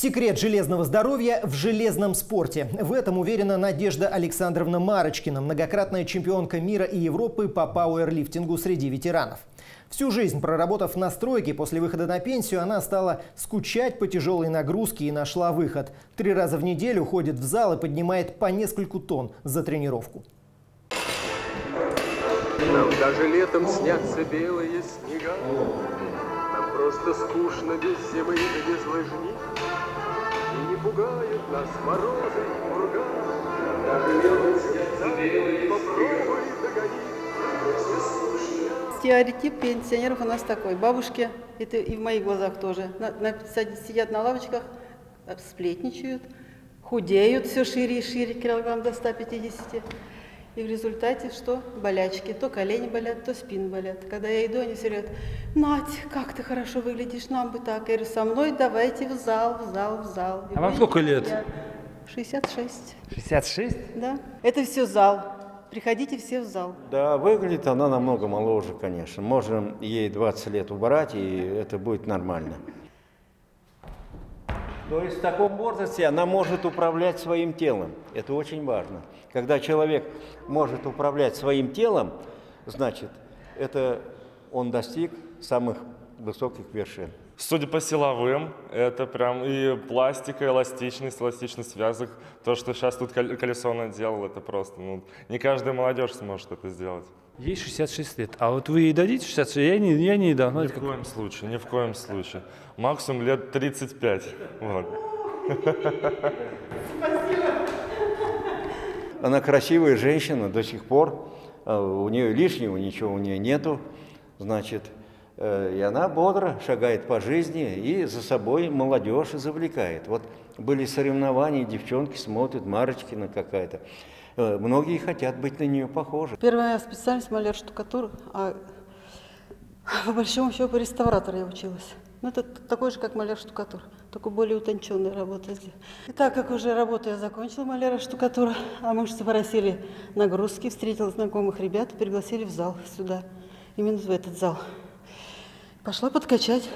Секрет железного здоровья в железном спорте. В этом уверена Надежда Александровна Марочкина, многократная чемпионка мира и Европы по пауэрлифтингу среди ветеранов. Всю жизнь проработав на стройке, после выхода на пенсию она стала скучать по тяжелой нагрузке и нашла выход. Три раза в неделю ходит в зал и поднимает по нескольку тонн за тренировку. Нам даже летом снятся белые снега. Нам просто скучно без зимы и без лыжни. Пугают нас морозы и пурга. Даже пенсионеров у нас такой. Бабушки, это и в моих глазах тоже, на- на- сидят на лавочках, сплетничают, худеют все шире и шире, килограмм до 150. И в результате что? Болячки. То колени болят, то спины болят. Когда я иду, они все говорят, Надь, как ты хорошо выглядишь, нам бы так. Я говорю, со мной давайте в зал, в зал, в зал. И А вам сколько лет? сидят. 66, 66? да. Это все зал. Приходите все в зал. Да, выглядит она намного моложе, конечно. Можем ей 20 лет убрать, и это будет нормально. То есть в таком возрасте она может управлять своим телом. Это очень важно. Когда человек может управлять своим телом, значит, это он достиг самых высоких вершин. Судя по силовым, это прям и пластика, эластичность, эластичность связок. То, что сейчас тут кол- колесо наделал, это просто, ну, не каждая молодежь сможет это сделать. Ей 66 лет. А вот вы ей дадите 66? Я не, я не дам. Ни в как- коем случае, ни в коем случае. Максимум лет 35. Вот. Она красивая женщина до сих пор, э, у нее лишнего ничего у нее нету, значит, и она бодро шагает по жизни и за собой молодежь завлекает. Вот были соревнования, девчонки смотрят, Марочкина какая-то. Э, Многие хотят быть на нее похожи. Первая специальность маляр штукатур, а по большому счету по реставратору я училась. Ну, это такой же, как маляр штукатур, только более утонченная работа здесь. И так как уже работу я закончила маляра штукатура, а мышцы попросили нагрузки, встретила знакомых ребят, пригласили в зал сюда, именно в этот зал. Пошла подкачать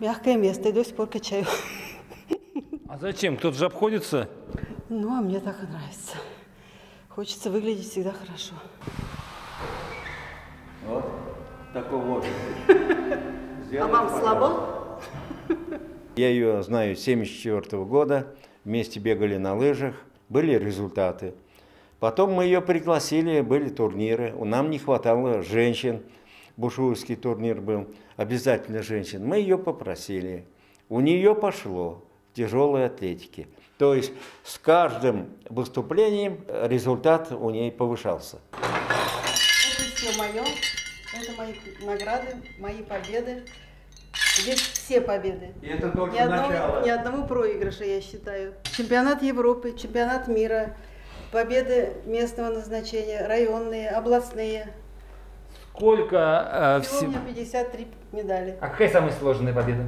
мягкое место и до сих пор качаю. А зачем? Кто-то же обходится. Ну, а мне так и нравится. Хочется выглядеть всегда хорошо. Вот такой вот. А вам слабо? Я ее знаю с 74 года, вместе бегали на лыжах, были результаты. Потом мы ее пригласили, были турниры, У нам не хватало женщин, бушуйский турнир был, обязательно женщин. Мы ее попросили, у нее пошло в тяжелой атлетике. То есть с каждым выступлением результат у ней повышался. Это все мое, это мои награды, мои победы. Здесь все победы. И это Ни одного, ни одного проигрыша, я считаю. Чемпионат Европы, чемпионат мира, победы местного назначения, районные, областные. Сколько э, Всего меня 53 медали. А какая самая сложная победа?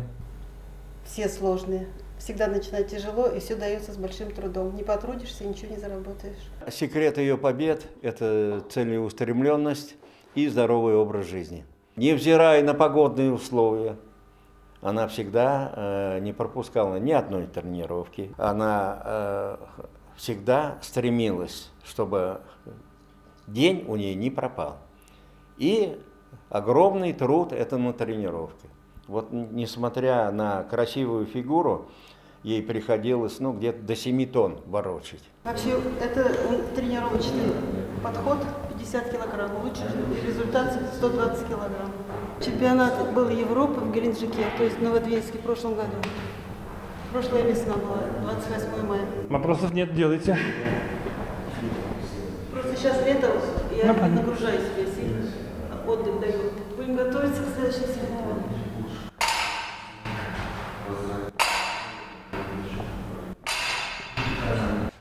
Все сложные. Всегда начинать тяжело, и все дается с большим трудом. Не потрудишься, ничего не заработаешь. Секрет ее побед – это целеустремленность и здоровый образ жизни. Невзирая на погодные условия, она всегда э, не пропускала ни одной тренировки. Она э, всегда стремилась, чтобы день у нее не пропал. И огромный труд – это на тренировке. Вот несмотря на красивую фигуру, ей приходилось ну, где-то до 7 тонн ворочать. Вообще, это м, тренировочный подход 50 килограмм. Лучший результат 120 килограмм. Чемпионат был Европы в Геленджике, то есть в Новодвинске в прошлом году. Прошлая весна была, 28 мая. Вопросов нет, делайте. Просто сейчас лето, я нагружаю себя сильно, отдых даю. Будем готовиться к следующим соревнованиям.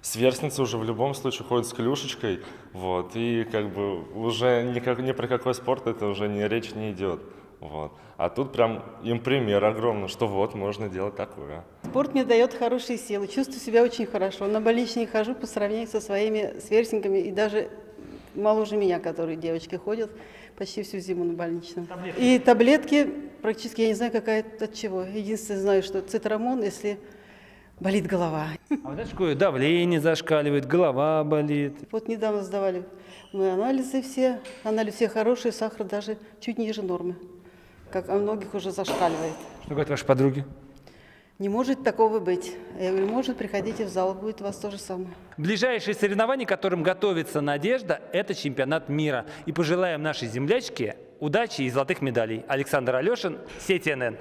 Сверстница уже в любом случае ходит с клюшечкой, вот, и как бы уже никак, ни про какой спорт это уже не речь не идет. Вот. А тут прям им пример огромный, что вот можно делать такое. Спорт мне дает хорошие силы, чувствую себя очень хорошо. На больничный хожу по сравнению со своими сверстниками и даже моложе меня, которые девочки ходят почти всю зиму на больничном. И таблетки практически я не знаю, какая от чего. Единственное знаю, что цитрамон, если Болит голова. А вот знаешь, какое давление зашкаливает, голова болит. Вот недавно сдавали мы анализы все. Анализы все хорошие, сахар даже чуть ниже нормы. Как у многих уже зашкаливает. Что говорят ваши подруги? Не может такого быть. Я говорю, может, приходите в зал, будет у вас то же самое. Ближайшие соревнования, которым готовится Надежда, это чемпионат мира. И пожелаем нашей землячке удачи и золотых медалей. Александр Алешин, сеть НН.